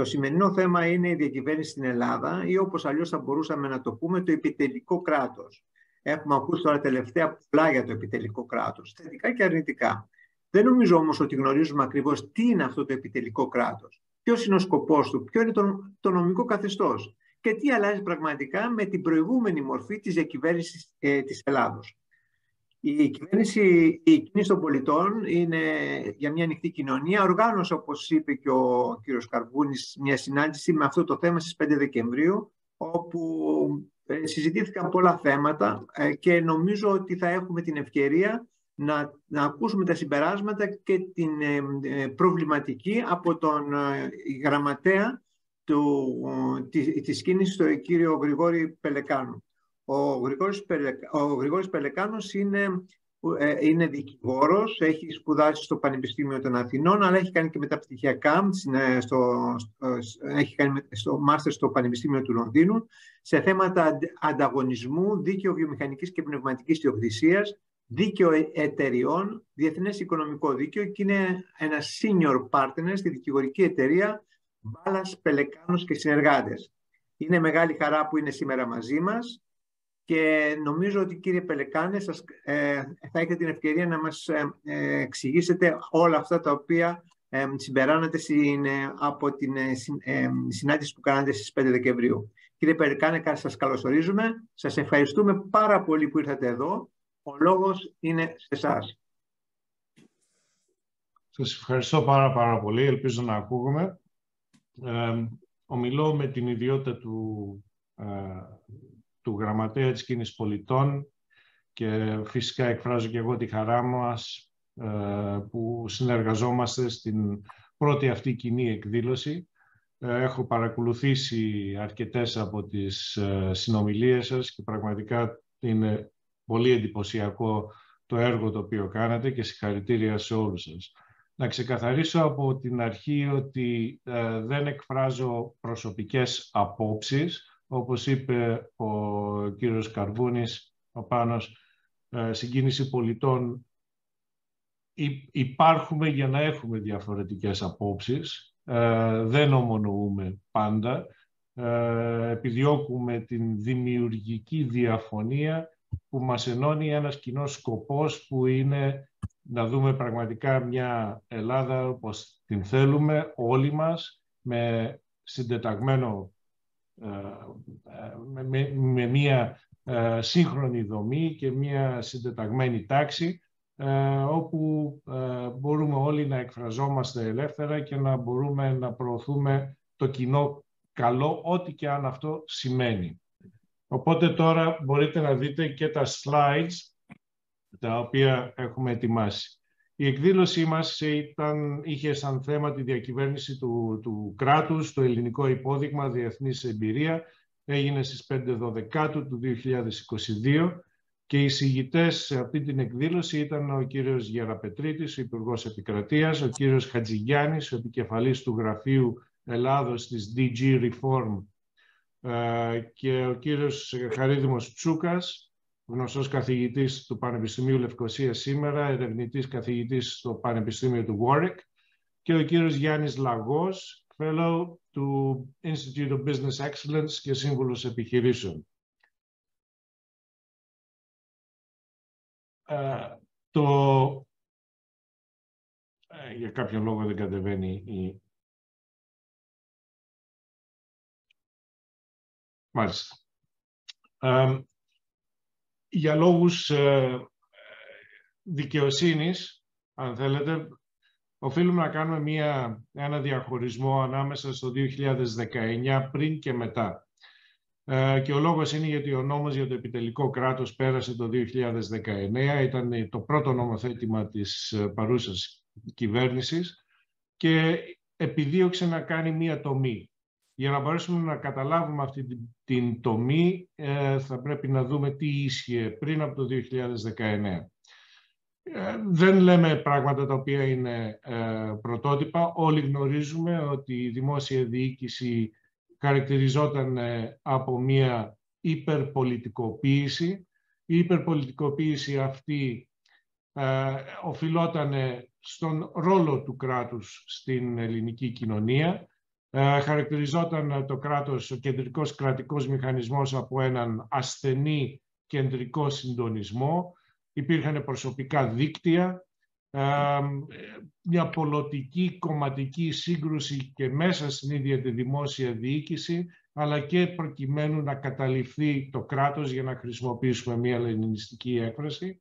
Το σημερινό θέμα είναι η διακυβέρνηση στην Ελλάδα ή όπως αλλιώς θα μπορούσαμε να το πούμε το επιτελικό κράτος. Έχουμε ακούσει τώρα τελευταία πολλά για το επιτελικό κράτος, θετικά και αρνητικά. Δεν νομίζω όμως ότι γνωρίζουμε ακριβώς τι είναι αυτό το επιτελικό κράτος, ποιος είναι ο σκοπός του, ποιο είναι το, το νομικό καθεστώς και τι αλλάζει πραγματικά με την προηγούμενη μορφή της διακυβέρνησης ε, της Ελλάδος. Η κυβέρνηση, η κίνηση των πολιτών είναι για μια ανοιχτή κοινωνία. Οργάνωσε, όπως είπε και ο κύριος Καρβούνης, μια συνάντηση με αυτό το θέμα στις 5 Δεκεμβρίου, όπου ε, συζητήθηκαν πολλά θέματα ε, και νομίζω ότι θα έχουμε την ευκαιρία να, να ακούσουμε τα συμπεράσματα και την ε, προβληματική από τον γραμματέα του, της, της κίνησης, τον κύριο Γρηγόρη Πελεκάνου. Ο Γρηγόρης, Πελεκα, ο Γρηγόρης Πελεκάνος είναι, ε, είναι δικηγόρος, έχει σπουδάσει στο Πανεπιστήμιο των Αθηνών, αλλά έχει κάνει και μεταπτυχιακά, στο, έχει κάνει στο μάστερ στο Πανεπιστήμιο του Λονδίνου, σε θέματα ανταγωνισμού, δίκαιο βιομηχανικής και πνευματικής διοκτησίας, δίκαιο ε, εταιριών, διεθνές οικονομικό δίκαιο και είναι ένας senior partner στη δικηγορική εταιρεία Μπάλας, Πελεκάνος και συνεργάτες. Είναι μεγάλη χαρά που είναι σήμερα μαζί μας και νομίζω ότι κύριε Πελεκάνε σας, ε, θα έχετε την ευκαιρία να μας ε, ε εξηγήσετε όλα αυτά τα οποία ε, συμπεράνατε στην, ε, από την συνάντηση που κάνατε στις 5 Δεκεμβρίου. Κύριε Πελεκάνε, σας καλωσορίζουμε. Σας ευχαριστούμε πάρα πολύ που ήρθατε εδώ. Ο λόγος είναι σε εσάς. Σας ευχαριστώ πάρα πάρα πολύ. Ελπίζω να ακούγομαι. ομιλώ με την ιδιότητα του του Γραμματέα της Κίνησης Πολιτών και φυσικά εκφράζω και εγώ τη χαρά μας ε, που συνεργαζόμαστε στην πρώτη αυτή κοινή εκδήλωση. Ε, έχω παρακολουθήσει αρκετές από τις ε, συνομιλίες σας και πραγματικά είναι πολύ εντυπωσιακό το έργο το οποίο κάνατε και συγχαρητήρια σε όλους σας. Να ξεκαθαρίσω από την αρχή ότι δεν εκφράζω προσωπικές απόψεις, όπως είπε ο κύριος Καρβούνης, ο Πάνος, ε, συγκίνηση πολιτών, υπάρχουμε για να έχουμε διαφορετικές απόψεις, ε, δεν ομονοούμε πάντα, ε, επιδιώκουμε την δημιουργική διαφωνία που μας ενώνει ένας κοινός σκοπός που είναι να δούμε πραγματικά μια Ελλάδα όπως την θέλουμε όλοι μας με συντεταγμένο με, με, μια ε, σύγχρονη δομή και μια συντεταγμένη τάξη ε, όπου ε, μπορούμε όλοι να εκφραζόμαστε ελεύθερα και να μπορούμε να προωθούμε το κοινό καλό, ό,τι και αν αυτό σημαίνει. Οπότε τώρα μπορείτε να δείτε και τα slides τα οποία έχουμε ετοιμάσει. Η εκδήλωσή μας ήταν, είχε σαν θέμα τη διακυβέρνηση του, του κράτους, το ελληνικό υπόδειγμα, διεθνής εμπειρία. Έγινε στις 5 Δεκάτου του 2022 και οι συγητές σε αυτή την εκδήλωση ήταν ο κύριος Γεραπετρίτης, ο Υπουργός Επικρατείας, ο κύριος Χατζηγιάννης, ο επικεφαλής του Γραφείου Ελλάδος της DG Reform ε, και ο κύριος Χαρίδημος Τσούκας, γνωστός καθηγητής του Πανεπιστημίου Λευκοσίας σήμερα, ερευνητής καθηγητής στο Πανεπιστήμιο του Warwick και ο κύριος Γιάννης Λαγός, fellow του Institute of Business Excellence και σύμβουλος επιχειρήσεων. Uh, το... Uh, για κάποιο λόγο δεν κατεβαίνει η... Μάλιστα. Um, για λόγους ε, δικαιοσύνης, αν θέλετε, οφείλουμε να κάνουμε μια, ένα διαχωρισμό ανάμεσα στο 2019 πριν και μετά. Ε, και ο λόγος είναι γιατί ο νόμος για το επιτελικό κράτος πέρασε το 2019, ήταν το πρώτο νομοθέτημα της ε, παρούσας κυβέρνησης και επιδίωξε να κάνει μία τομή για να μπορέσουμε να καταλάβουμε αυτή την τομή ε, θα πρέπει να δούμε τι ίσχυε πριν από το 2019. Ε, δεν λέμε πράγματα τα οποία είναι ε, πρωτότυπα. Όλοι γνωρίζουμε ότι η δημόσια διοίκηση χαρακτηριζόταν από μία υπερπολιτικοποίηση. Η υπερπολιτικοποίηση αυτή οφειλόταν στον ρόλο του κράτους στην ελληνική κοινωνία Ε, χαρακτηριζόταν το κράτος, ο κεντρικός κρατικός μηχανισμός από έναν ασθενή κεντρικό συντονισμό. Υπήρχαν προσωπικά δίκτυα, ε, μια πολιτική κομματική σύγκρουση και μέσα στην ίδια τη δημόσια διοίκηση, αλλά και προκειμένου να καταληφθεί το κράτος για να χρησιμοποιήσουμε μια λενινιστική έκφραση.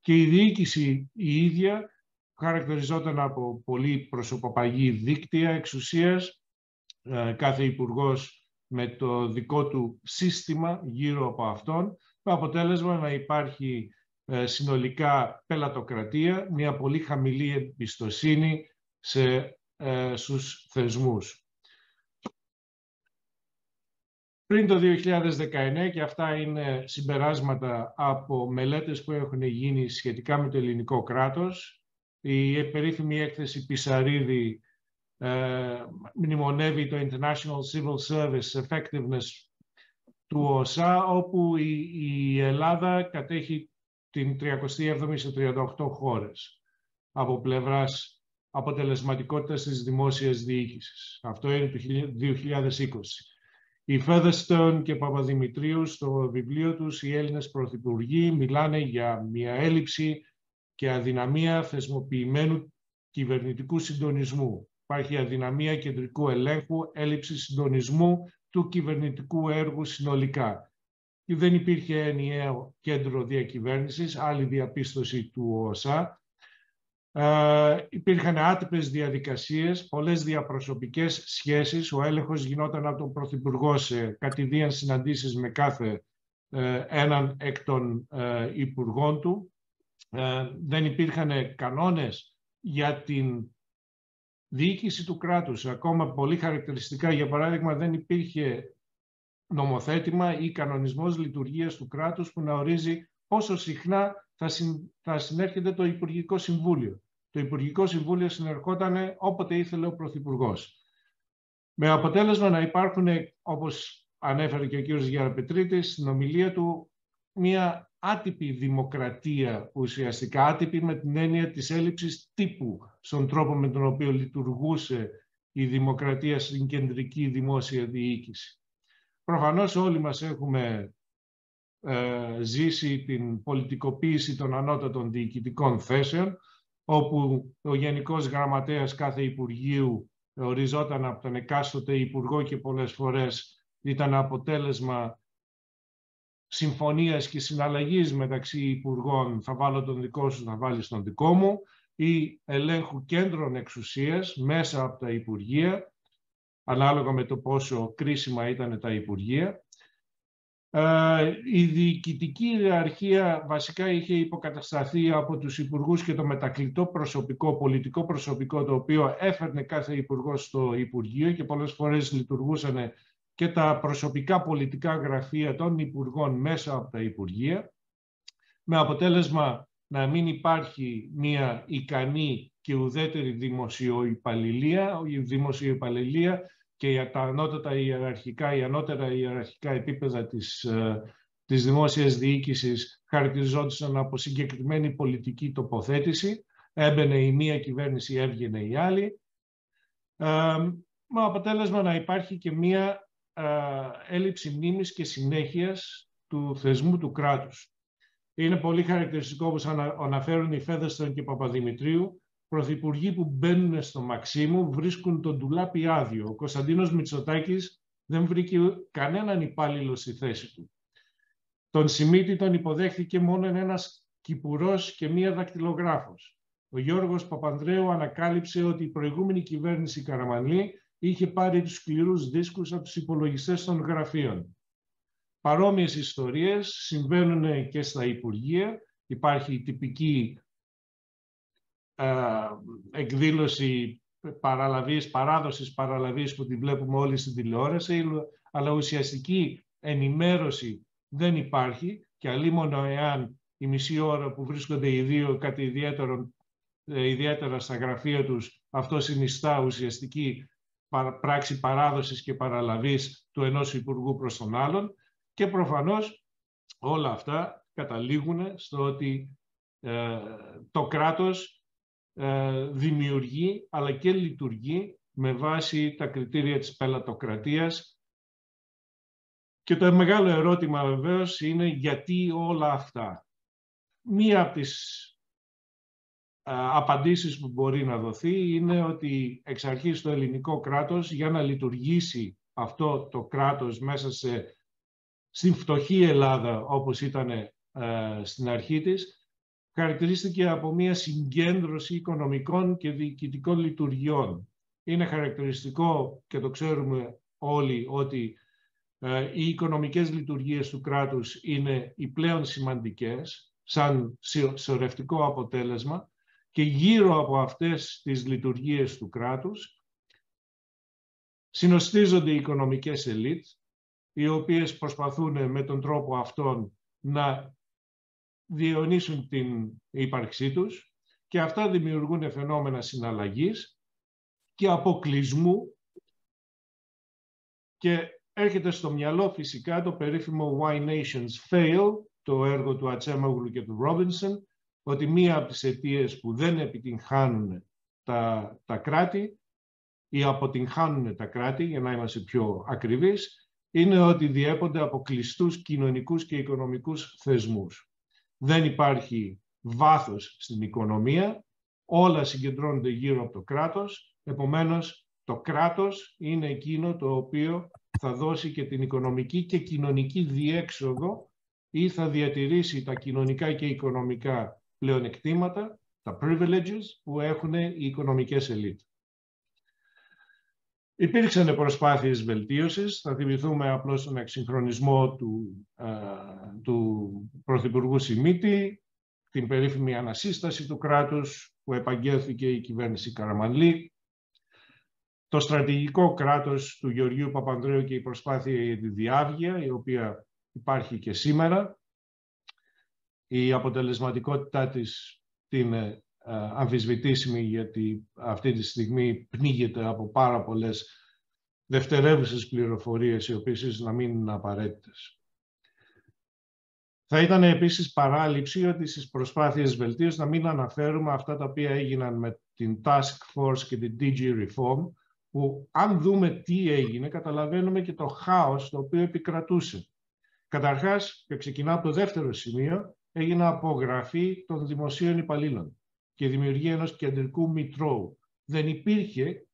Και η διοίκηση η ίδια χαρακτηριζόταν από πολύ προσωποπαγή δίκτυα εξουσίας, ε, κάθε υπουργός με το δικό του σύστημα γύρω από αυτόν, με αποτέλεσμα να υπάρχει ε, συνολικά πελατοκρατία, μια πολύ χαμηλή εμπιστοσύνη σε, ε, στους θεσμούς. Πριν το 2019, και αυτά είναι συμπεράσματα από μελέτες που έχουν γίνει σχετικά με το ελληνικό κράτος, η περίφημη έκθεση Πισαρίδη ε, μνημονεύει το International Civil Service Effectiveness του ΟΣΑ, όπου η, η Ελλάδα κατέχει την 37η σε 38 χώρες από πλευράς αποτελεσματικότητας της δημόσιας διοίκησης. Αυτό είναι το 2020. Οι Featherstone και Παπαδημητρίους στο βιβλίο τους «Οι Έλληνες Πρωθυπουργοί» μιλάνε για μια έλλειψη και αδυναμία θεσμοποιημένου κυβερνητικού συντονισμού. Υπάρχει αδυναμία κεντρικού ελέγχου, έλλειψη συντονισμού του κυβερνητικού έργου συνολικά. Δεν υπήρχε ενιαίο κέντρο διακυβέρνησης, άλλη διαπίστωση του ΟΣΑ. Ε, υπήρχαν άτυπες διαδικασίες, πολλές διαπροσωπικές σχέσεις. Ο έλεγχος γινόταν από τον Πρωθυπουργό σε κατηδίαν συναντήσεις με κάθε ε, έναν εκ των ε, υπουργών του. Ε, δεν υπήρχαν κανόνες για την διοίκηση του κράτους. Ακόμα πολύ χαρακτηριστικά, για παράδειγμα, δεν υπήρχε νομοθέτημα ή κανονισμός λειτουργίας του κράτους που να ορίζει πόσο συχνά θα, θα συνέρχεται το Υπουργικό Συμβούλιο. Το Υπουργικό Συμβούλιο συνερχόταν όποτε ήθελε ο Πρωθυπουργός. Με αποτέλεσμα να υπάρχουν, όπως ανέφερε και ο κ. Γιαραπετρίτης στην ομιλία του, μια άτυπη δημοκρατία ουσιαστικά, άτυπη με την έννοια της έλλειψης τύπου στον τρόπο με τον οποίο λειτουργούσε η δημοκρατία στην κεντρική δημόσια διοίκηση. Προφανώς όλοι μας έχουμε ε, ζήσει την πολιτικοποίηση των ανώτατων διοικητικών θέσεων, όπου ο Γενικός Γραμματέας κάθε Υπουργείου οριζόταν από τον εκάστοτε Υπουργό και πολλές φορές ήταν αποτέλεσμα συμφωνίας και συναλλαγής μεταξύ υπουργών θα βάλω τον δικό σου, θα βάλεις τον δικό μου ή ελέγχου κέντρων εξουσίας μέσα από τα Υπουργεία ανάλογα με το πόσο κρίσιμα ήταν τα Υπουργεία. Ε, η διοικητική ιεραρχία βασικά είχε υποκατασταθεί από τους υπουργούς και το μετακλητό προσωπικό, πολιτικό προσωπικό, το οποίο έφερνε κάθε υπουργός στο Υπουργείο και πολλές φορές λειτουργούσαν και τα προσωπικά πολιτικά γραφεία των υπουργών μέσα από τα Υπουργεία, με αποτέλεσμα να μην υπάρχει μια ικανή και ουδέτερη δημοσιοϊπαλληλία. Η δημοσιοϊπαλληλία και τα ανώτατα ιεραρχικά, οι ανώτερα ιεραρχικά επίπεδα της, ε, της δημόσιας διοίκησης χαρακτηριζόντουσαν από συγκεκριμένη πολιτική τοποθέτηση. Έμπαινε η μία κυβέρνηση, έβγαινε η άλλη. Ε, με αποτέλεσμα να υπάρχει και μία έλλειψη μνήμης και συνέχειας του θεσμού του κράτους. Είναι πολύ χαρακτηριστικό όπως αναφέρουν οι Φέδεστον και Παπαδημητρίου, πρωθυπουργοί που μπαίνουν στο Μαξίμου βρίσκουν τον τουλάπι άδειο. Ο Κωνσταντίνος Μητσοτάκης δεν βρήκε κανέναν υπάλληλο στη θέση του. Τον Σιμίτη τον υποδέχθηκε μόνο ένας κυπουρός και μία δακτυλογράφος. Ο Γιώργος Παπανδρέου ανακάλυψε ότι η προηγούμενη κυβέρνηση Καραμανλή είχε πάρει τους σκληρούς δίσκους από τους υπολογιστές των γραφείων. Παρόμοιες ιστορίες συμβαίνουν και στα Υπουργεία. Υπάρχει η τυπική εκδήλωση παραλαβής, παράδοσης παραλαβής που τη βλέπουμε όλοι στην τηλεόραση, αλλά ουσιαστική ενημέρωση δεν υπάρχει και αλίμονο εάν η μισή ώρα που βρίσκονται οι δύο κάτι ιδιαίτερο, ε, ιδιαίτερα στα γραφεία τους, αυτό συνιστά ουσιαστική πράξη παράδοσης και παραλαβής του ενός υπουργού προς τον άλλον και προφανώς όλα αυτά καταλήγουν στο ότι ε, το κράτος ε, δημιουργεί αλλά και λειτουργεί με βάση τα κριτήρια της πελατοκρατίας. Και το μεγάλο ερώτημα βεβαίως είναι γιατί όλα αυτά. Μία από τις απαντήσεις που μπορεί να δοθεί είναι ότι εξ αρχής το ελληνικό κράτος για να λειτουργήσει αυτό το κράτος μέσα σε, στην φτωχή Ελλάδα όπως ήταν ε, στην αρχή της χαρακτηρίστηκε από μια συγκέντρωση οικονομικών και διοικητικών λειτουργιών. Είναι χαρακτηριστικό και το ξέρουμε όλοι ότι ε, οι οικονομικές λειτουργίες του κράτους είναι οι πλέον σημαντικές σαν σωρευτικό αποτέλεσμα και γύρω από αυτές τις λειτουργίες του κράτους συνοστίζονται οι οικονομικές ελίτ, οι οποίες προσπαθούν με τον τρόπο αυτόν να διαιωνίσουν την ύπαρξή τους και αυτά δημιουργούν φαινόμενα συναλλαγής και αποκλεισμού και έρχεται στο μυαλό φυσικά το περίφημο Why Nations Fail, το έργο του Ατσέμαγλου και του Ρόμπινσον, ότι μία από τις αιτίες που δεν επιτυγχάνουν τα, τα κράτη ή αποτυγχάνουν τα κράτη, για να είμαστε πιο ακριβείς, είναι ότι διέπονται από κλειστούς κοινωνικούς και οικονομικούς θεσμούς. Δεν υπάρχει βάθος στην οικονομία, όλα συγκεντρώνονται γύρω από το κράτος, επομένως το κράτος είναι εκείνο το οποίο θα δώσει και την οικονομική και κοινωνική διέξοδο ή θα διατηρήσει τα κοινωνικά και οικονομικά πλεονεκτήματα, τα privileges που έχουν οι οικονομικές ελίτ. Υπήρξαν προσπάθειες βελτίωσης. Θα θυμηθούμε απλώς τον εξυγχρονισμό του, α, του Πρωθυπουργού Σιμίτη, την περίφημη ανασύσταση του κράτους που επαγγέλθηκε η κυβέρνηση Καραμανλή, το στρατηγικό κράτος του Γεωργίου Παπανδρέου και η προσπάθεια για τη διάβγεια, η οποία υπάρχει και σήμερα, η αποτελεσματικότητά της είναι ε, αμφισβητήσιμη γιατί αυτή τη στιγμή πνίγεται από πάρα πολλές δευτερεύουσες πληροφορίες οι οποίες να μην είναι απαραίτητες. Θα ήταν επίσης παράληψη ότι στις προσπάθειες βελτίωσης να μην αναφέρουμε αυτά τα οποία έγιναν με την Task Force και την DG Reform που αν δούμε τι έγινε καταλαβαίνουμε και το χάος το οποίο επικρατούσε. Καταρχάς, και ξεκινάω από το δεύτερο σημείο, έγινε απογραφή των δημοσίων υπαλλήλων και δημιουργία ενός κεντρικού μητρώου. Δεν υπήρχε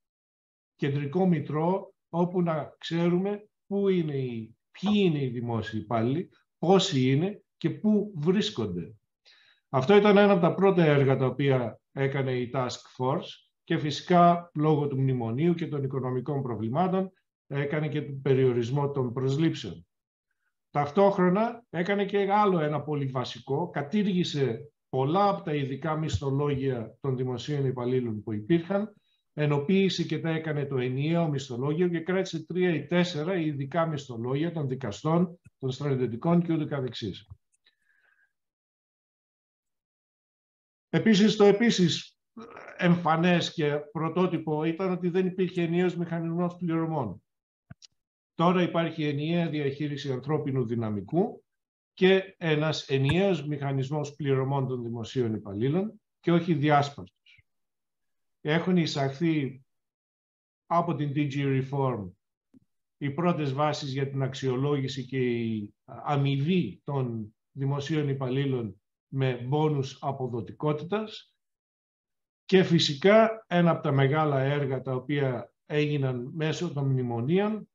κεντρικό μητρό όπου να ξέρουμε πού είναι οι, ποιοι είναι οι δημόσιοι υπάλληλοι, πόσοι είναι και πού βρίσκονται. Αυτό ήταν ένα από τα πρώτα έργα τα οποία έκανε η Task Force και φυσικά λόγω του μνημονίου και των οικονομικών προβλημάτων έκανε και τον περιορισμό των προσλήψεων. Ταυτόχρονα έκανε και άλλο ένα πολύ βασικό, κατήργησε πολλά από τα ειδικά μισθολόγια των δημοσίων υπαλλήλων που υπήρχαν, ενοποίησε και τα έκανε το ενιαίο μισθολόγιο και κράτησε τρία ή τέσσερα ειδικά μισθολόγια των δικαστών, των στρατιωτικών και ούτω καθεξής. Επίσης, το επίσης εμφανές και πρωτότυπο ήταν ότι δεν υπήρχε ενιαίος μηχανισμός πληρωμών. Τώρα υπάρχει ενιαία διαχείριση ανθρώπινου δυναμικού και ένας ενιαίος μηχανισμός πληρωμών των δημοσίων υπαλλήλων και όχι διάσπαστος. Έχουν εισαχθεί από την DG Reform οι πρώτες βάσεις για την αξιολόγηση και η αμοιβή των δημοσίων υπαλλήλων με μπόνους αποδοτικότητας και φυσικά ένα από τα μεγάλα έργα τα οποία έγιναν μέσω των μνημονίων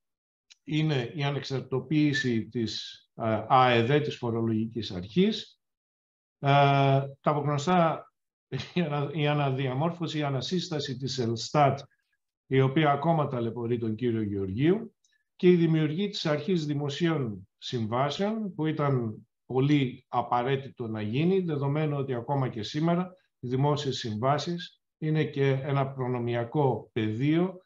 είναι η ανεξαρτητοποίηση της ΑΕΔ, της φορολογικής αρχής, τα απογνωστά η αναδιαμόρφωση, η ανασύσταση της ΕΛΣΤΑΤ, η οποία ακόμα ταλαιπωρεί τον κύριο Γεωργίου, και η δημιουργία της αρχής δημοσίων συμβάσεων, που ήταν πολύ απαραίτητο να γίνει, δεδομένου ότι ακόμα και σήμερα οι δημόσιες συμβάσεις είναι και ένα προνομιακό πεδίο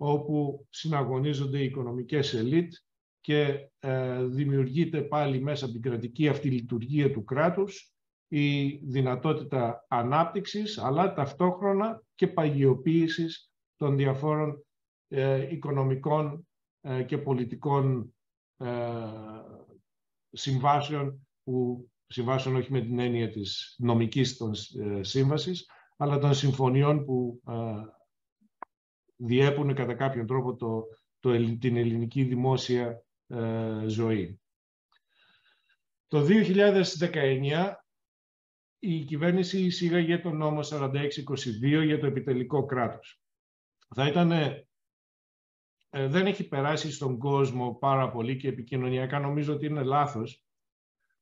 όπου συναγωνίζονται οι οικονομικές ελίτ και ε, δημιουργείται πάλι μέσα από την κρατική αυτή λειτουργία του κράτους η δυνατότητα ανάπτυξης, αλλά ταυτόχρονα και παγιοποίησης των διαφόρων ε, οικονομικών ε, και πολιτικών συμβάσεων, που, συμβάσεων όχι με την έννοια της νομικής των σύμβασης, αλλά των συμφωνιών που διέπουν κατά κάποιον τρόπο το, το, την ελληνική δημόσια ε, ζωή. Το 2019 η κυβέρνηση εισήγαγε τον νόμο 4622 για το επιτελικό κράτος. Θα ήταν, ε, δεν έχει περάσει στον κόσμο πάρα πολύ και επικοινωνιακά νομίζω ότι είναι λάθος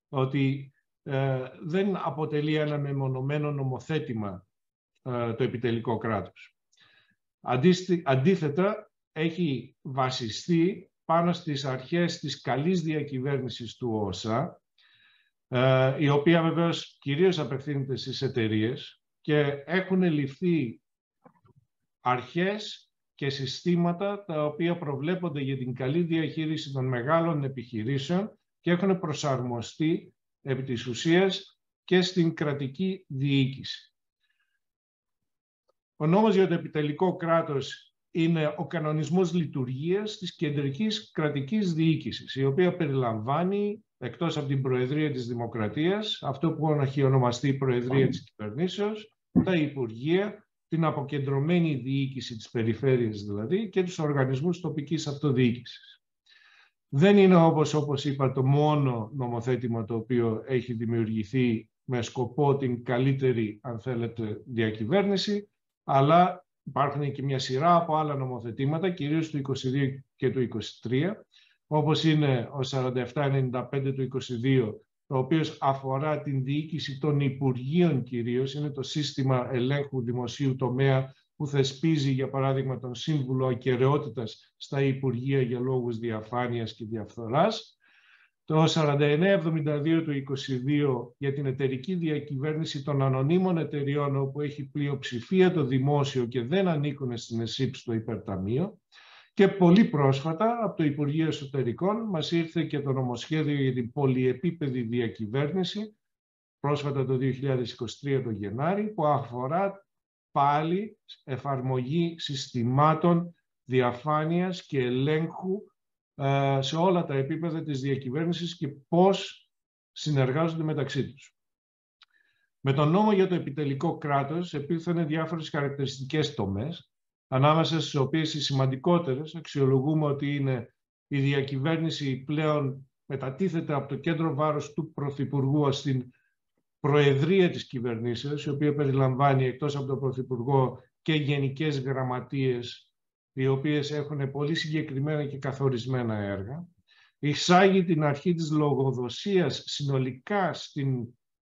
ότι ε, δεν αποτελεί ένα μεμονωμένο νομοθέτημα ε, το επιτελικό κράτος. Αντίθετα, έχει βασιστεί πάνω στις αρχές της καλής διακυβέρνησης του ΩΣΑ, ε, η οποία βεβαίως κυρίως απευθύνεται στις εταιρείες και έχουν ληφθεί αρχές και συστήματα τα οποία προβλέπονται για την καλή διαχείριση των μεγάλων επιχειρήσεων και έχουν προσαρμοστεί επί της ουσίας και στην κρατική διοίκηση. Ο νόμος για το επιτελικό κράτος είναι ο κανονισμός λειτουργίας της κεντρικής κρατικής διοίκησης, η οποία περιλαμβάνει, εκτός από την Προεδρία της Δημοκρατίας, αυτό που έχει ονομαστεί η Προεδρία της Κυβερνήσεως, τα Υπουργεία, την αποκεντρωμένη διοίκηση της περιφέρειας δηλαδή και τους οργανισμούς τοπικής αυτοδιοίκησης. Δεν είναι όπως, όπως είπα το μόνο νομοθέτημα το οποίο έχει δημιουργηθεί με σκοπό την καλύτερη, αν θέλετε, διακυβέρνηση, αλλά υπάρχουν και μια σειρά από άλλα νομοθετήματα, κυρίως του 22 και του 23, όπως είναι ο 4795 του 22, το οποίο αφορά την διοίκηση των Υπουργείων κυρίως, είναι το σύστημα ελέγχου δημοσίου τομέα που θεσπίζει, για παράδειγμα, τον Σύμβουλο Ακαιρεότητας στα Υπουργεία για λόγους διαφάνειας και διαφθοράς. Το 4972 του 22 για την εταιρική διακυβέρνηση των ανωνύμων εταιριών όπου έχει πλειοψηφία το δημόσιο και δεν ανήκουν στην ΕΣΥΠ στο υπερταμείο. Και πολύ πρόσφατα από το Υπουργείο Εσωτερικών μας ήρθε και το νομοσχέδιο για την πολυεπίπεδη διακυβέρνηση πρόσφατα το 2023 το Γενάρη που αφορά πάλι εφαρμογή συστημάτων διαφάνειας και ελέγχου ε, σε όλα τα επίπεδα της διακυβέρνησης και πώς συνεργάζονται μεταξύ τους. Με τον νόμο για το επιτελικό κράτος επήλθανε διάφορες χαρακτηριστικές τομές, ανάμεσα στις οποίες οι σημαντικότερες αξιολογούμε ότι είναι η διακυβέρνηση πλέον μετατίθεται από το κέντρο βάρος του Πρωθυπουργού στην Προεδρία της κυβερνήσεως, η οποία περιλαμβάνει εκτός από τον Πρωθυπουργό και γενικές γραμματείες, οι οποίες έχουν πολύ συγκεκριμένα και καθορισμένα έργα. Εισάγει την αρχή της λογοδοσίας συνολικά στην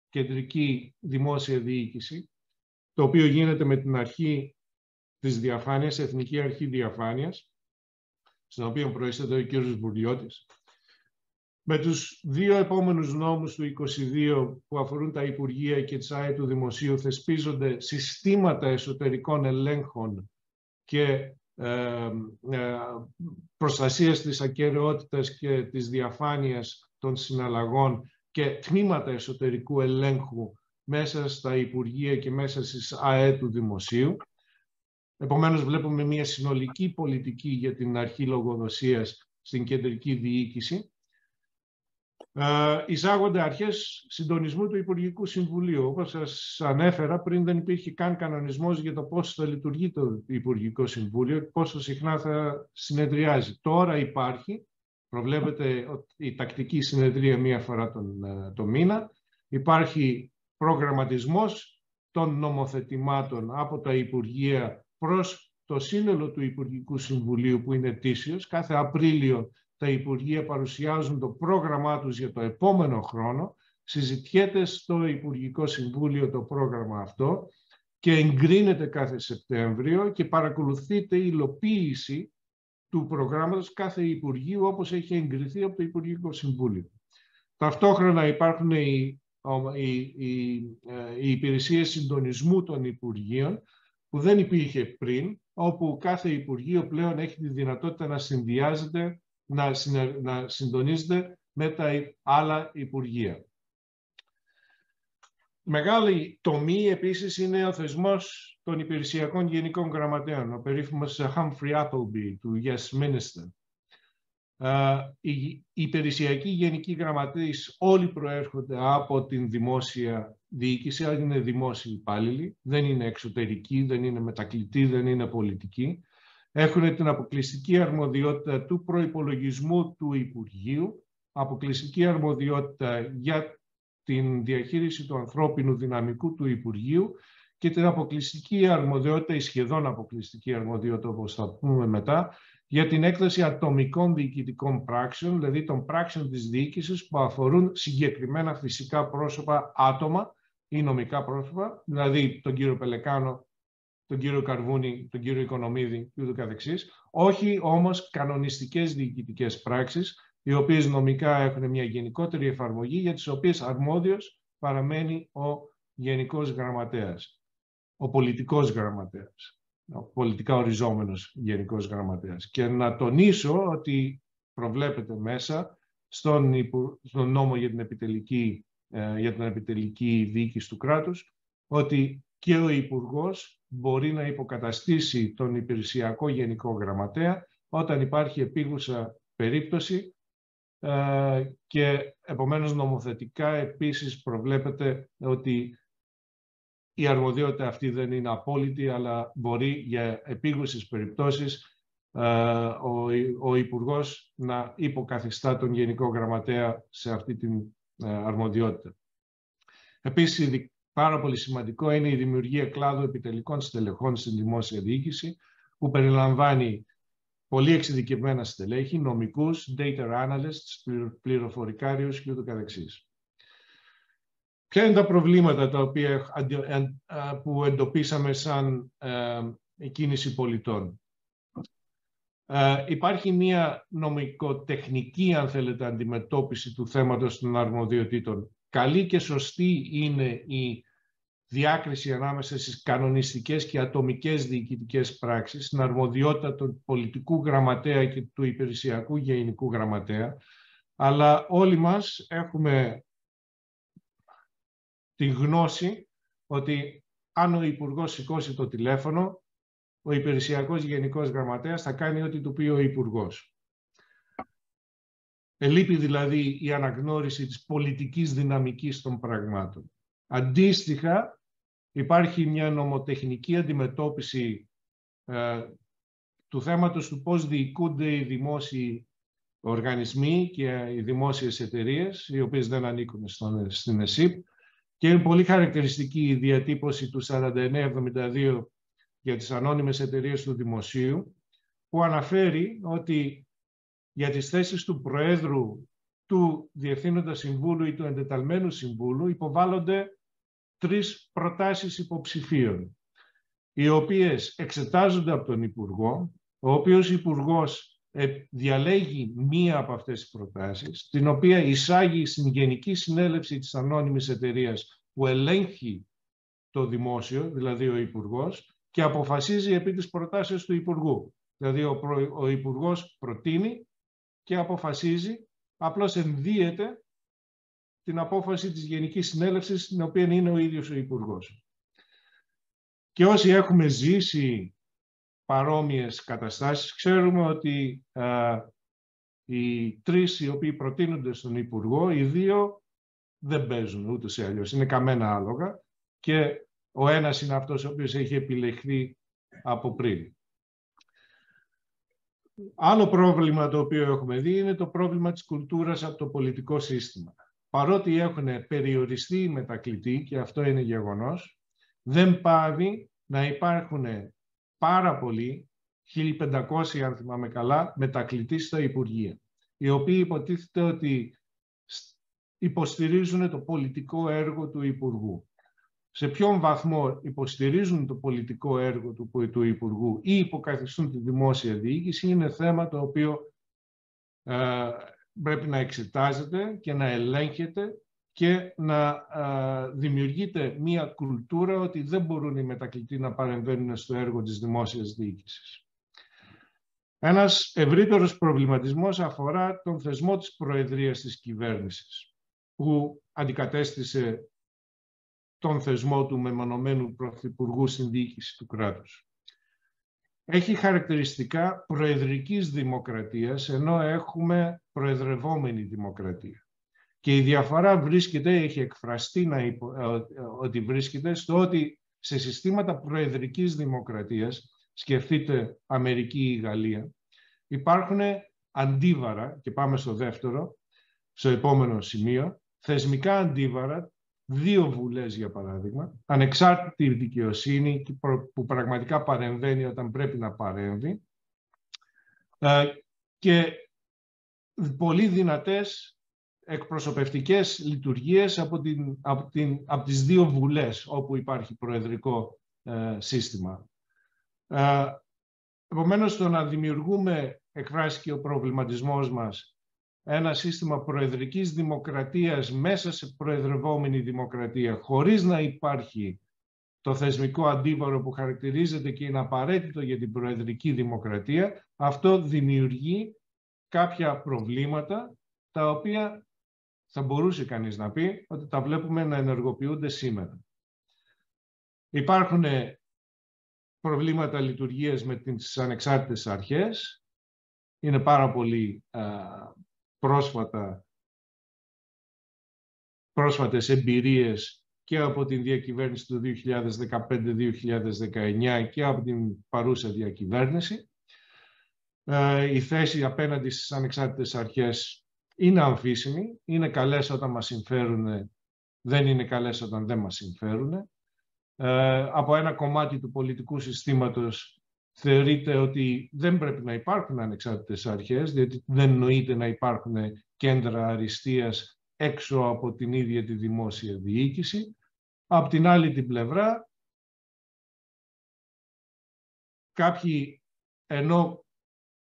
κεντρική δημόσια διοίκηση, το οποίο γίνεται με την αρχή της διαφάνειας, Εθνική Αρχή Διαφάνειας, στην οποία προείσταται ο κ. Βουλιώτης. Με τους δύο επόμενους νόμους του 22 που αφορούν τα Υπουργεία και τις ΑΕ του Δημοσίου θεσπίζονται συστήματα εσωτερικών ελέγχων και ε, ε, προστασίας της ακαιρεότητας και της διαφάνειας των συναλλαγών και τμήματα εσωτερικού ελέγχου μέσα στα Υπουργεία και μέσα στις ΑΕ του Δημοσίου. Επομένως βλέπουμε μια συνολική πολιτική για την αρχή λογοδοσίας στην κεντρική διοίκηση ε, εισάγονται αρχές συντονισμού του Υπουργικού Συμβουλίου. Όπως σας ανέφερα, πριν δεν υπήρχε καν κανονισμός για το πώς θα λειτουργεί το Υπουργικό Συμβούλιο και πόσο συχνά θα συνεδριάζει. Τώρα υπάρχει, προβλέπεται η τακτική συνεδρία μία φορά τον ε, το μήνα. Υπάρχει προγραμματισμός των νομοθετημάτων από τα Υπουργεία προς το σύνολο του Υπουργικού Συμβουλίου που είναι τήσιος. Κάθε Απρίλιο τα Υπουργεία παρουσιάζουν το πρόγραμμά τους για το επόμενο χρόνο, συζητιέται στο Υπουργικό Συμβούλιο το πρόγραμμα αυτό και εγκρίνεται κάθε Σεπτέμβριο και παρακολουθείται η υλοποίηση του προγράμματος κάθε Υπουργείου όπως έχει εγκριθεί από το Υπουργικό Συμβούλιο. Ταυτόχρονα υπάρχουν οι, οι, οι, ε, οι υπηρεσίες συντονισμού των Υπουργείων που δεν υπήρχε πριν, όπου κάθε Υπουργείο πλέον έχει τη δυνατότητα να συνδυάζεται να, να συντονίζεται με τα άλλα Υπουργεία. Μεγάλη τομή επίσης είναι ο θεσμός των υπηρεσιακών γενικών γραμματέων, ο περίφημος Humphrey Appleby του Yes Minister. Οι υπηρεσιακοί γενικοί γραμματείς όλοι προέρχονται από την δημόσια διοίκηση, αλλά είναι δημόσιοι υπάλληλοι, δεν είναι εξωτερικοί, δεν είναι μετακλητοί, δεν είναι πολιτικοί έχουν την αποκλειστική αρμοδιότητα του προϋπολογισμού του Υπουργείου, αποκλειστική αρμοδιότητα για την διαχείριση του ανθρώπινου δυναμικού του Υπουργείου και την αποκλειστική αρμοδιότητα, η σχεδόν αποκλειστική αρμοδιότητα, όπως θα πούμε μετά, για την έκδοση ατομικών διοικητικών πράξεων, δηλαδή των πράξεων της διοίκησης που αφορούν συγκεκριμένα φυσικά πρόσωπα άτομα ή νομικά πρόσωπα, δηλαδή τον κύριο Πελεκάνο, τον κύριο Καρβούνη, τον κύριο Οικονομίδη και ούτω καθεξής, όχι όμως κανονιστικές διοικητικές πράξεις, οι οποίες νομικά έχουν μια γενικότερη εφαρμογή, για τις οποίες αρμόδιος παραμένει ο Γενικός Γραμματέας, ο πολιτικός γραμματέας, ο πολιτικά οριζόμενος Γενικός Γραμματέας. Και να τονίσω ότι προβλέπεται μέσα στον, στον νόμο για την, επιτελική, ε, για την επιτελική διοίκηση του κράτους, ότι και ο Υπουργός μπορεί να υποκαταστήσει τον υπηρεσιακό Γενικό Γραμματέα όταν υπάρχει επίγουσα περίπτωση ε, και επομένως νομοθετικά επίσης προβλέπεται ότι η αρμοδιότητα αυτή δεν είναι απόλυτη, αλλά μπορεί για επίγουσες περιπτώσεις ε, ο, ο Υπουργός να υποκαθιστά τον Γενικό Γραμματέα σε αυτή την ε, αρμοδιότητα. Επίσης, πάρα πολύ σημαντικό είναι η δημιουργία κλάδου επιτελικών στελεχών στην δημόσια διοίκηση, που περιλαμβάνει πολύ εξειδικευμένα στελέχη, νομικούς, data analysts, πληροφορικάριους και ούτω καθεξής. Ποια είναι τα προβλήματα τα οποία, που εντοπίσαμε σαν ε, κίνηση πολιτών; Ε, υπάρχει μια νομικοτεχνική, αν θέλετε, αντιμετώπιση του θέματος των αρμοδιοτήτων. Καλή και σωστή είναι η διάκριση ανάμεσα στις κανονιστικές και ατομικές διοικητικές πράξεις, στην αρμοδιότητα του πολιτικού γραμματέα και του υπηρεσιακού γενικού γραμματέα, αλλά όλοι μας έχουμε τη γνώση ότι αν ο υπουργός σηκώσει το τηλέφωνο, ο υπηρεσιακός γενικός γραμματέας θα κάνει ό,τι του πει ο υπουργός. Ελείπει δηλαδή η αναγνώριση της πολιτικής δυναμικής των πραγμάτων. Αντίστοιχα, υπάρχει μια νομοτεχνική αντιμετώπιση ε, του θέματος του πώς διοικούνται οι δημόσιοι οργανισμοί και οι δημόσιες εταιρείες, οι οποίες δεν ανήκουν στον, στην ΕΣΥΠ, και είναι πολύ χαρακτηριστική η διατύπωση του 4972 για τις ανώνυμες εταιρείες του Δημοσίου, που αναφέρει ότι για τις θέσεις του Προέδρου του Διευθύνοντα Συμβούλου ή του Εντεταλμένου Συμβούλου υποβάλλονται τρεις προτάσεις υποψηφίων, οι οποίες εξετάζονται από τον Υπουργό, ο οποίος Υπουργός ε, διαλέγει μία από αυτές τις προτάσεις, την οποία εισάγει στην Γενική Συνέλευση της Ανώνυμης Εταιρείας που ελέγχει το δημόσιο, δηλαδή ο Υπουργός, και αποφασίζει επί της προτάσεως του Υπουργού. Δηλαδή ο, προ, ο Υπουργός προτείνει και αποφασίζει, απλώς ενδύεται την απόφαση της Γενικής Συνέλευσης, την οποία είναι ο ίδιος ο Υπουργός. Και όσοι έχουμε ζήσει παρόμοιες καταστάσεις, ξέρουμε ότι οι τρεις οι οποίοι προτείνονται στον Υπουργό, οι δύο δεν παίζουν ούτε ή αλλιώς, είναι καμένα άλογα και ο ένας είναι αυτός ο οποίος έχει επιλεχθεί από πριν. Άλλο πρόβλημα το οποίο έχουμε δει είναι το πρόβλημα της κουλτούρας από το πολιτικό σύστημα παρότι έχουν περιοριστεί οι μετακλητοί, και αυτό είναι γεγονός, δεν πάβει να υπάρχουν πάρα πολλοί, 1500 αν θυμάμαι καλά, μετακλητοί στα Υπουργεία, οι οποίοι υποτίθεται ότι υποστηρίζουν το πολιτικό έργο του Υπουργού. Σε ποιον βαθμό υποστηρίζουν το πολιτικό έργο του, του Υπουργού ή υποκαθιστούν τη δημόσια διοίκηση είναι θέμα το οποίο ε, πρέπει να εξετάζεται και να ελέγχεται και να δημιουργείται μία κουλτούρα ότι δεν μπορούν οι μετακλητοί να παρεμβαίνουν στο έργο της δημόσιας διοίκησης. Ένας ευρύτερος προβληματισμός αφορά τον θεσμό της Προεδρίας της Κυβέρνησης, που αντικατέστησε τον θεσμό του μεμονωμένου Πρωθυπουργού στην διοίκηση του κράτους έχει χαρακτηριστικά προεδρικής δημοκρατίας, ενώ έχουμε προεδρευόμενη δημοκρατία. Και η διαφορά βρίσκεται, έχει εκφραστεί να υπο, ε, ότι βρίσκεται στο ότι σε συστήματα προεδρικής δημοκρατίας σκεφτείτε Αμερική ή Γαλλία, υπάρχουν αντίβαρα, και πάμε στο δεύτερο, στο επόμενο σημείο, θεσμικά αντίβαρα, δύο βουλές για παράδειγμα, ανεξάρτητη δικαιοσύνη που πραγματικά παρεμβαίνει όταν πρέπει να παρέμβει ε, και πολύ δυνατές εκπροσωπευτικές λειτουργίες από, την, από, την, από τις δύο βουλές όπου υπάρχει προεδρικό ε, σύστημα. Ε, επομένως, το να δημιουργούμε, εκφράσεις και ο προβληματισμός μας, ένα σύστημα προεδρικής δημοκρατίας μέσα σε προεδρευόμενη δημοκρατία, χωρίς να υπάρχει το θεσμικό αντίβαρο που χαρακτηρίζεται και είναι απαραίτητο για την προεδρική δημοκρατία, αυτό δημιουργεί κάποια προβλήματα τα οποία θα μπορούσε κανείς να πει ότι τα βλέπουμε να ενεργοποιούνται σήμερα. Υπάρχουν προβλήματα λειτουργίας με τις ανεξάρτητες αρχές. Είναι πάρα πολύ πρόσφατα, πρόσφατες εμπειρίες και από την διακυβέρνηση του 2015-2019 και από την παρούσα διακυβέρνηση. Ε, η θέση απέναντι στις ανεξάρτητες αρχές είναι αμφίσιμη, είναι καλές όταν μας συμφέρουν, δεν είναι καλές όταν δεν μας συμφέρουν. Ε, από ένα κομμάτι του πολιτικού συστήματος θεωρείται ότι δεν πρέπει να υπάρχουν ανεξάρτητες αρχές, διότι δεν νοείται να υπάρχουν κέντρα αριστείας έξω από την ίδια τη δημόσια διοίκηση. Από την άλλη την πλευρά, κάποιοι ενώ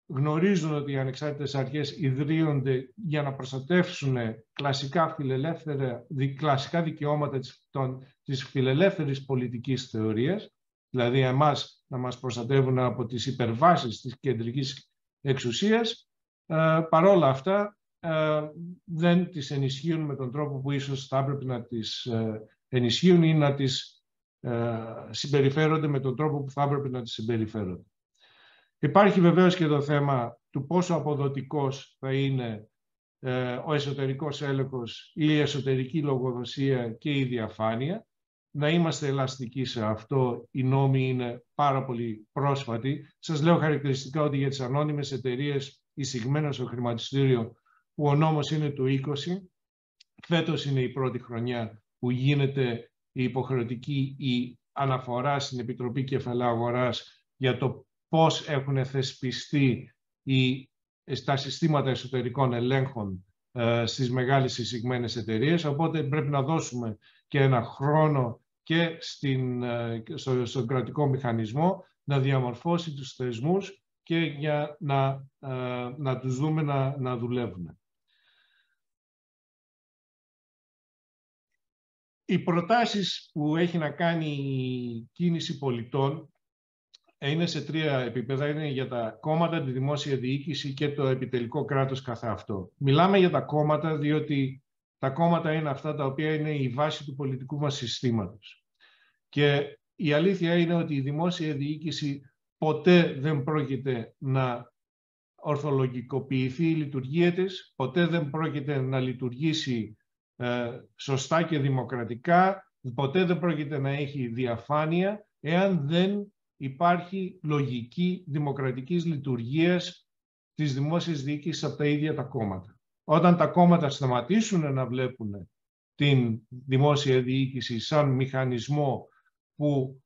γνωρίζουν ότι οι ανεξάρτητες αρχές ιδρύονται για να προστατεύσουν κλασικά, φιλελεύθερα, κλασικά δικαιώματα της, των, της φιλελεύθερης πολιτικής θεωρίας, δηλαδή εμάς να μας προστατεύουν από τις υπερβάσεις της κεντρικής εξουσίας, ε, παρόλα αυτά ε, δεν τις ενισχύουν με τον τρόπο που ίσως θα έπρεπε να τις ε, ενισχύουν ή να τις ε, συμπεριφέρονται με τον τρόπο που θα έπρεπε να τις συμπεριφέρονται. Υπάρχει βεβαίως και το θέμα του πόσο αποδοτικός θα είναι ε, ο εσωτερικός έλεγχος ή η εσωτερική λογοδοσία και η διαφάνεια. Να είμαστε ελαστικοί σε αυτό. Οι νόμοι είναι πάρα πολύ πρόσφατοι. Σας λέω χαρακτηριστικά ότι για τις ανώνυμες εταιρείες εισηγμένες στο χρηματιστήριο που ο νόμος είναι του 20, φέτος είναι η πρώτη χρονιά που γίνεται η υποχρεωτική η αναφορά στην Επιτροπή Κεφαλαίου Αγοράς για το πώς έχουν θεσπιστεί οι, στα συστήματα εσωτερικών ελέγχων ε, στις μεγάλες εισηγμένες εταιρείες, οπότε πρέπει να δώσουμε και ένα χρόνο και στην, ε, στο, στον κρατικό μηχανισμό να διαμορφώσει τους θεσμούς και για να, ε, να τους δούμε να, να δουλεύουν. Οι προτάσεις που έχει να κάνει η κίνηση πολιτών είναι σε τρία επίπεδα. Είναι για τα κόμματα, τη δημόσια διοίκηση και το επιτελικό κράτος καθ' αυτό. Μιλάμε για τα κόμματα διότι τα κόμματα είναι αυτά τα οποία είναι η βάση του πολιτικού μας συστήματος. Και η αλήθεια είναι ότι η δημόσια διοίκηση ποτέ δεν πρόκειται να ορθολογικοποιηθεί η λειτουργία της, ποτέ δεν πρόκειται να λειτουργήσει ε, σωστά και δημοκρατικά, ποτέ δεν πρόκειται να έχει διαφάνεια, εάν δεν υπάρχει λογική δημοκρατικής λειτουργίας της δημόσιας διοίκησης από τα ίδια τα κόμματα. Όταν τα κόμματα σταματήσουν να βλέπουν την δημόσια διοίκηση σαν μηχανισμό που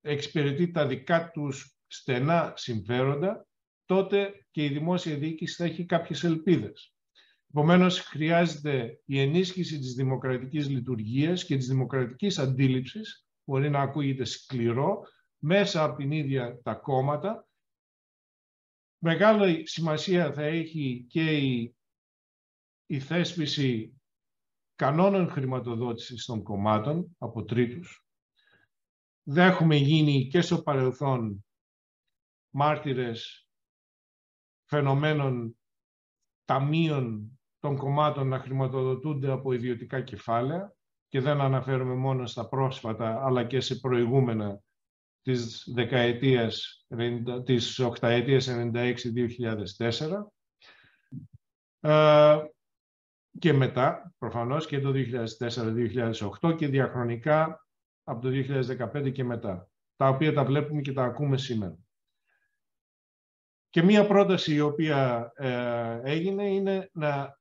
εξυπηρετεί τα δικά τους στενά συμφέροντα, τότε και η δημόσια διοίκηση θα έχει κάποιες ελπίδες. Επομένως, χρειάζεται η ενίσχυση της δημοκρατικής λειτουργίας και της δημοκρατικής αντίληψης, μπορεί να ακούγεται σκληρό, μέσα από την ίδια τα κόμματα. Μεγάλη σημασία θα έχει και η, η θέσπιση κανόνων χρηματοδότησης των κομμάτων από τρίτους. Δεν έχουμε γίνει και στο παρελθόν μάρτυρες φαινομένων ταμείων των κομμάτων να χρηματοδοτούνται από ιδιωτικά κεφάλαια και δεν αναφέρομαι μόνο στα πρόσφατα αλλά και σε προηγούμενα της δεκαετίας, της οκταετίας 96-2004 ε, και μετά, προφανώς, και το 2004-2008 και διαχρονικά από το 2015 και μετά. τα οποία τα βλέπουμε και τα ακούμε σήμερα. Και μία πρόταση η οποία ε, έγινε είναι να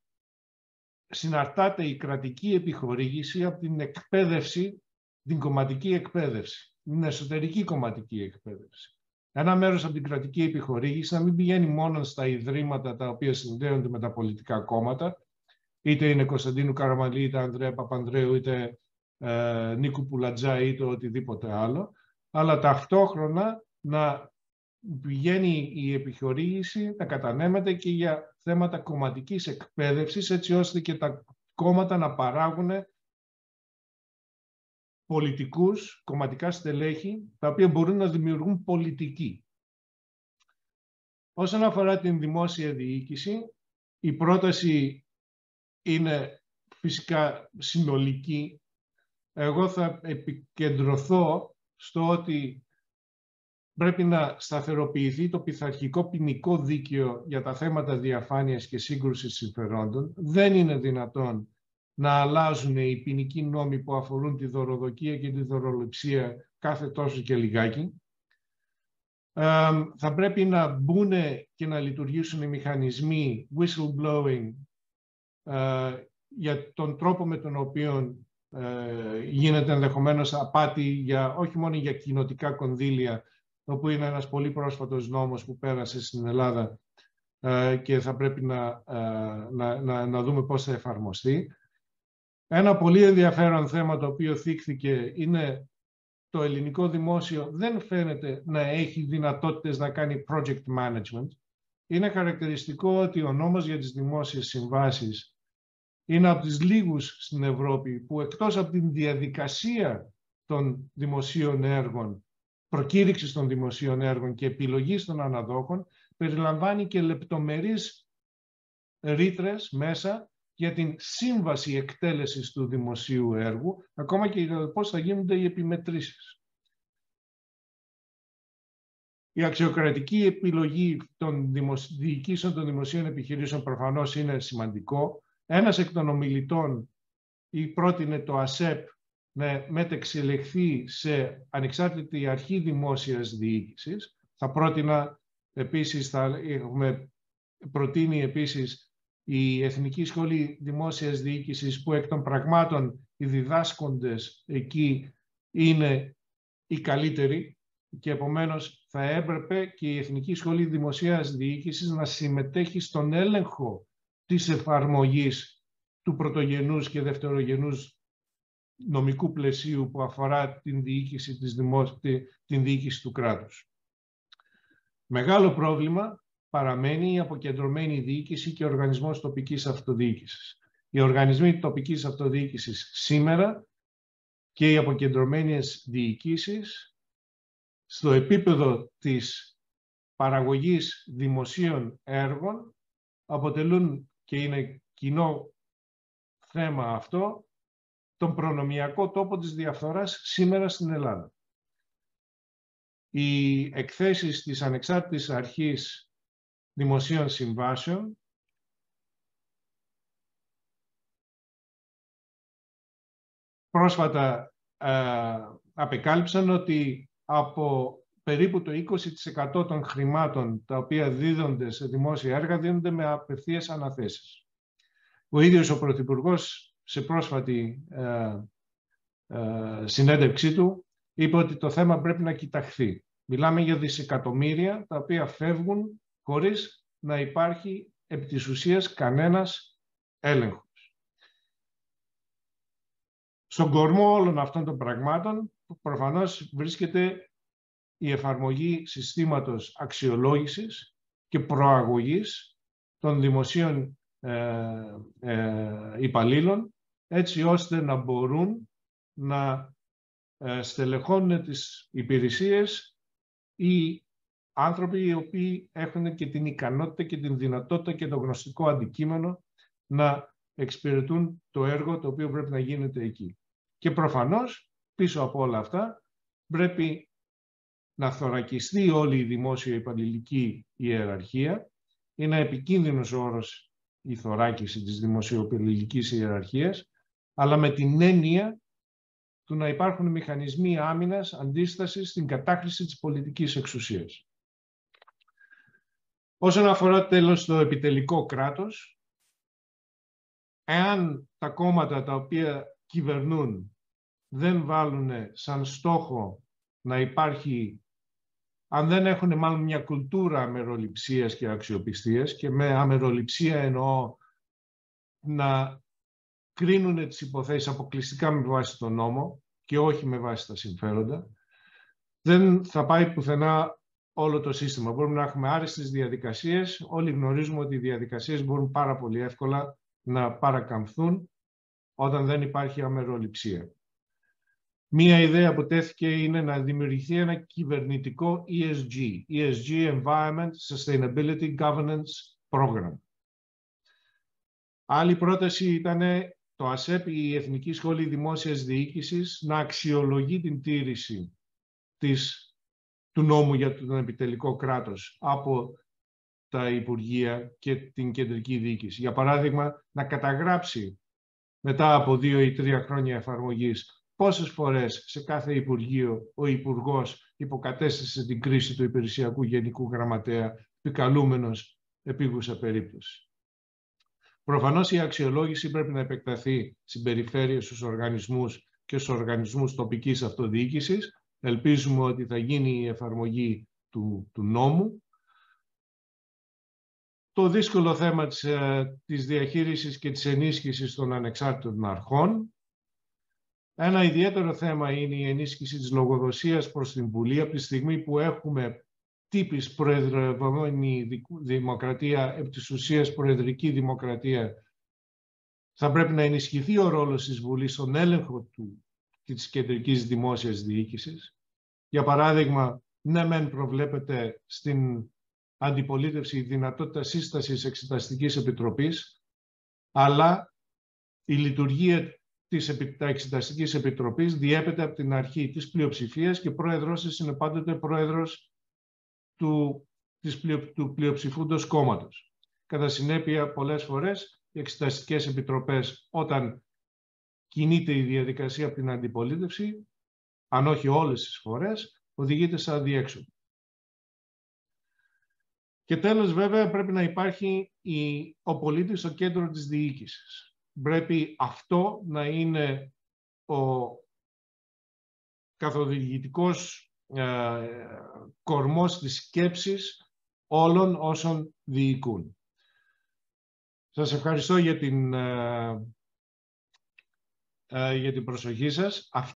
συναρτάται η κρατική επιχορήγηση από την εκπαίδευση, την κομματική εκπαίδευση, την εσωτερική κομματική εκπαίδευση. Ένα μέρος από την κρατική επιχορήγηση να μην πηγαίνει μόνο στα ιδρύματα τα οποία συνδέονται με τα πολιτικά κόμματα, είτε είναι Κωνσταντίνου Καραμαλή, είτε Ανδρέα Παπανδρέου, είτε ε, Νίκου Πουλατζά, είτε οτιδήποτε άλλο, αλλά ταυτόχρονα να πηγαίνει η επιχορήγηση να κατανέμεται και για θέματα κομματικής εκπαίδευσης, έτσι ώστε και τα κόμματα να παράγουν πολιτικούς, κομματικά στελέχη, τα οποία μπορούν να δημιουργούν πολιτική. Όσον αφορά την δημόσια διοίκηση, η πρόταση είναι φυσικά συνολική. Εγώ θα επικεντρωθώ στο ότι πρέπει να σταθεροποιηθεί το πειθαρχικό ποινικό δίκαιο για τα θέματα διαφάνειας και σύγκρουσης συμφερόντων. Δεν είναι δυνατόν να αλλάζουν οι ποινικοί νόμοι που αφορούν τη δωροδοκία και τη δωροληψία κάθε τόσο και λιγάκι. θα πρέπει να μπουν και να λειτουργήσουν οι μηχανισμοί whistleblowing ε, για τον τρόπο με τον οποίο ε, γίνεται ενδεχομένως απάτη για, όχι μόνο για κοινοτικά κονδύλια όπου είναι ένας πολύ πρόσφατος νόμος που πέρασε στην Ελλάδα ε, και θα πρέπει να, ε, να, να, να δούμε πώς θα εφαρμοστεί. Ένα πολύ ενδιαφέρον θέμα το οποίο θίχθηκε είναι το ελληνικό δημόσιο δεν φαίνεται να έχει δυνατότητες να κάνει project management. Είναι χαρακτηριστικό ότι ο νόμος για τις δημόσιες συμβάσεις είναι από τις λίγους στην Ευρώπη που εκτός από την διαδικασία των δημοσίων έργων προκήρυξης των δημοσίων έργων και επιλογής των αναδόχων περιλαμβάνει και λεπτομερείς ρήτρες μέσα για την σύμβαση εκτέλεσης του δημοσίου έργου, ακόμα και πώς θα γίνονται οι επιμετρήσεις. Η αξιοκρατική επιλογή των διοικήσεων των δημοσίων επιχειρήσεων προφανώς είναι σημαντικό. Ένας εκ των ομιλητών ή πρότεινε το ΑΣΕΠ να μετεξελιχθεί σε ανεξάρτητη αρχή δημόσιας διοίκησης. Θα πρότεινα επίσης, θα έχουμε προτείνει επίσης η Εθνική Σχολή Δημόσιας Διοίκησης που εκ των πραγμάτων οι διδάσκοντες εκεί είναι οι καλύτεροι και επομένως θα έπρεπε και η Εθνική Σχολή Δημοσίας Διοίκησης να συμμετέχει στον έλεγχο της εφαρμογής του πρωτογενούς και δευτερογενούς νομικού πλαισίου που αφορά την διοίκηση, της την διοίκηση του κράτους. Μεγάλο πρόβλημα παραμένει η αποκεντρωμένη διοίκηση και ο οργανισμός τοπικής αυτοδιοίκησης. Οι οργανισμοί τοπικής αυτοδιοίκησης σήμερα και οι αποκεντρωμένες διοικήσεις στο επίπεδο της παραγωγής δημοσίων έργων αποτελούν και είναι κοινό θέμα αυτό τον προνομιακό τόπο της διαφθοράς σήμερα στην Ελλάδα. Οι εκθέσεις της Ανεξάρτητης Αρχής Δημοσίων Συμβάσεων πρόσφατα ε, απεκάλυψαν ότι από περίπου το 20% των χρημάτων τα οποία δίδονται σε δημόσια έργα δίνονται με απευθείας αναθέσεις. Ο ίδιος ο Πρωθυπουργός σε πρόσφατη ε, ε, συνέντευξή του είπε ότι το θέμα πρέπει να κοιταχθεί. Μιλάμε για δισεκατομμύρια τα οποία φεύγουν χωρίς να υπάρχει επί της ουσίας κανένας έλεγχος. Στον κορμό όλων αυτών των πραγμάτων προφανώς βρίσκεται η εφαρμογή συστήματος αξιολόγησης και προαγωγής των δημοσίων ε, ε, υπαλλήλων έτσι ώστε να μπορούν να ε, στελεχώνουν τις υπηρεσίες οι άνθρωποι οι οποίοι έχουν και την ικανότητα και την δυνατότητα και το γνωστικό αντικείμενο να εξυπηρετούν το έργο το οποίο πρέπει να γίνεται εκεί. Και προφανώς πίσω από όλα αυτά πρέπει να θωρακιστεί όλη η δημόσια υπαλληλική ιεραρχία. Είναι επικίνδυνος ο όρος η θωράκιση της δημοσιοπηλικής ιεραρχίας αλλά με την έννοια του να υπάρχουν μηχανισμοί άμυνας αντίστασης στην κατάχρηση της πολιτικής εξουσίας. Όσον αφορά τέλος το επιτελικό κράτος, εάν τα κόμματα τα οποία κυβερνούν δεν βάλουν σαν στόχο να υπάρχει, αν δεν έχουν μάλλον μια κουλτούρα αμεροληψίας και αξιοπιστίας και με αμεροληψία εννοώ να κρίνουν τις υποθέσεις αποκλειστικά με βάση τον νόμο και όχι με βάση τα συμφέροντα, δεν θα πάει πουθενά όλο το σύστημα. Μπορούμε να έχουμε άριστες διαδικασίες. Όλοι γνωρίζουμε ότι οι διαδικασίες μπορούν πάρα πολύ εύκολα να παρακαμφθούν όταν δεν υπάρχει αμεροληψία. Μία ιδέα που τέθηκε είναι να δημιουργηθεί ένα κυβερνητικό ESG, ESG Environment Sustainability Governance Program. Άλλη πρόταση ήταν το ΑΣΕΠ, η Εθνική Σχολή Δημόσιας Διοίκησης, να αξιολογεί την τήρηση της, του νόμου για τον επιτελικό κράτος από τα Υπουργεία και την Κεντρική Διοίκηση. Για παράδειγμα, να καταγράψει μετά από δύο ή τρία χρόνια εφαρμογής πόσες φορές σε κάθε Υπουργείο ο Υπουργός υποκατέστησε την κρίση του υπηρεσιακού Γενικού Γραμματέα επικαλούμενος επίγουσα περίπτωση. Προφανώς η αξιολόγηση πρέπει να επεκταθεί στην περιφέρεια, στους οργανισμούς και στους οργανισμούς τοπικής αυτοδιοίκησης. Ελπίζουμε ότι θα γίνει η εφαρμογή του, του νόμου. Το δύσκολο θέμα της, ε, της διαχείρισης και της ενίσχυσης των ανεξάρτητων αρχών. Ένα ιδιαίτερο θέμα είναι η ενίσχυση της λογοδοσίας προς την Βουλή από τη στιγμή που έχουμε τύπης προεδρευόμενη δημοκρατία, επί της ουσίας προεδρική δημοκρατία, θα πρέπει να ενισχυθεί ο ρόλος της Βουλής στον έλεγχο του, της κεντρικής δημόσιας διοίκησης. Για παράδειγμα, ναι μεν προβλέπεται στην αντιπολίτευση η δυνατότητα σύστασης εξεταστικής επιτροπής, αλλά η λειτουργία της Εξεταστικής Επιτροπής διέπεται από την αρχή της πλειοψηφίας και πρόεδρος της είναι πάντοτε πρόεδρος του, της πλειο, του πλειοψηφούντος κόμματος. Κατά συνέπεια, πολλές φορές, οι εξεταστικές επιτροπές, όταν κινείται η διαδικασία από την αντιπολίτευση, αν όχι όλες τις φορές, οδηγείται σε αδιέξοδο. Και τέλος, βέβαια, πρέπει να υπάρχει η, ο πολίτης στο κέντρο της διοίκησης. Πρέπει αυτό να είναι ο καθοδηγητικός ε, κορμός της σκέψης όλων όσων διοικούν. Σας ευχαριστώ για την, ε, ε, για την προσοχή σας.